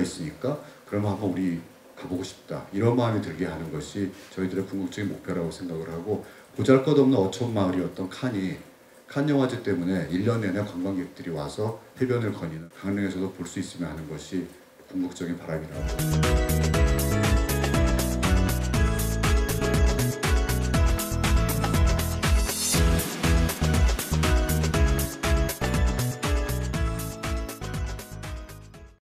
있으니까 그러면 한번 우리 가보고 싶다. 이런 마음이 들게 하는 것이 저희들의 궁극적인 목표라고 생각을 하고 보잘것없는 어촌 마을이었던 칸이 칸 영화제 때문에 1년 내내 관광객들이 와서 해변을 거니는 강릉에서도 볼 수 있으면 하는 것이 궁극적인 바람이라고.